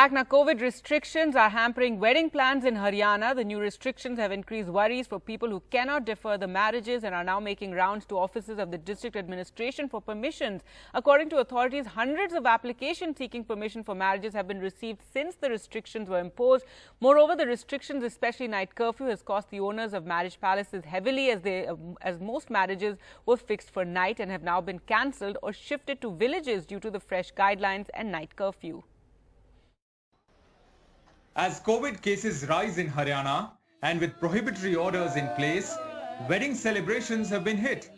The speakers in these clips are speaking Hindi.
Now, COVID restrictions are hampering wedding plans in Haryana. The new restrictions have increased worries for people who cannot defer the marriages and are now making rounds to offices of the district administration for permissions. According to authorities, hundreds of applications seeking permission for marriages have been received since the restrictions were imposed. Moreover, the restrictions, especially night curfew, has cost the owners of marriage palaces heavily as they, um, as most marriages were fixed for night and have now been cancelled or shifted to villages due to the fresh guidelines and night curfew. As COVID cases rise in Haryana and with prohibitory orders in place, wedding celebrations have been hit.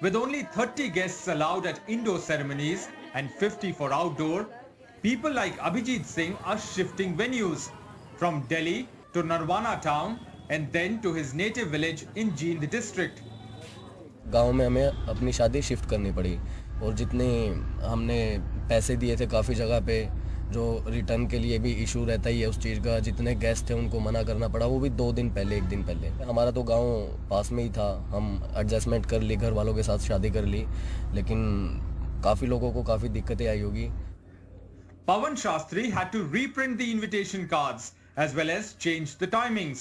With only 30 guests allowed at indoor ceremonies and 50 for outdoor, people like Abhijit Singh are shifting venues from Delhi to Narwana town and then to his native village in Jind district. गांव में हमें अपनी शादी शिफ्ट करनी पड़ी और जितने हमने पैसे दिए थे काफ़ी जगह पे जो रिटर्न के लिए भी इशू रहता ही है उस चीज़ का जितने गेस्ट थे उनको मना करना पड़ा वो भी दो दिन पहले एक दिन पहले हमारा तो गाँव पास में ही था हम एडजस्टमेंट कर ली घर वालों के साथ शादी कर ली लेकिन काफ़ी लोगों को काफ़ी दिक्कतें आई होगी Pavan Shastri had to reprint the invitation cards as well as change the timings.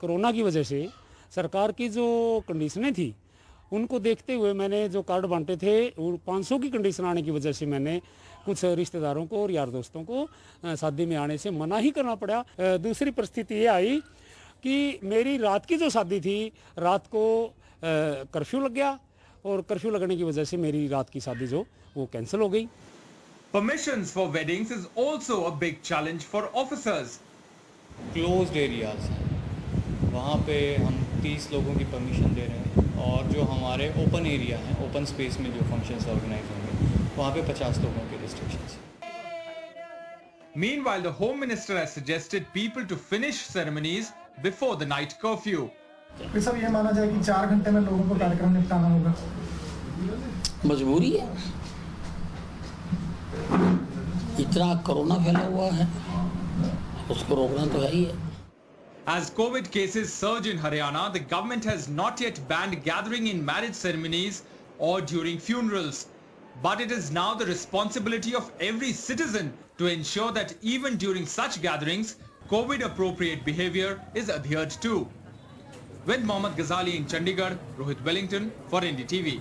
Corona की वजह से सरकार की जो कंडीशनें थी उनको देखते हुए मैंने जो कार्ड बांटे थे वो 500 की कंडीशन आने की वजह से मैंने कुछ रिश्तेदारों को और यार दोस्तों को शादी में आने से मना ही करना पड़ा। दूसरी परिस्थिति ये आई कि मेरी रात की जो शादी थी रात को कर्फ्यू लग गया और कर्फ्यू लगने की वजह से मेरी रात की शादी जो वो कैंसिल हो गई। Permissions for weddings is also a big challenge for officers. Closed areas. वहाँ पे हम 30 लोगों की परमिशन दे रहे हैं और जो हमारे ओपन एरिया हैं ओपन स्पेस में जो फ़ंक्शंस ऑर्गेनाइज होंगे वहाँ पे 50 लोगों के restrictions. Meanwhile, the Home Minister has suggested people to finish ceremonies before the night curfew. सब ये माना जाए कि चार घंटे में लोगों को कार्यक्रम निपटाना होगा मजबूरी है इतना कोरोना फैला हुआ है उसको रोकना तो है ही है As COVID cases surge in Haryana, the government has not yet banned gathering in marriage ceremonies or during funerals. But it is now the responsibility of every citizen to ensure that even during such gatherings, COVID-appropriate behavior is adhered to. With Mohammad Ghazali in Chandigarh, Rohit Wellington for NDTV.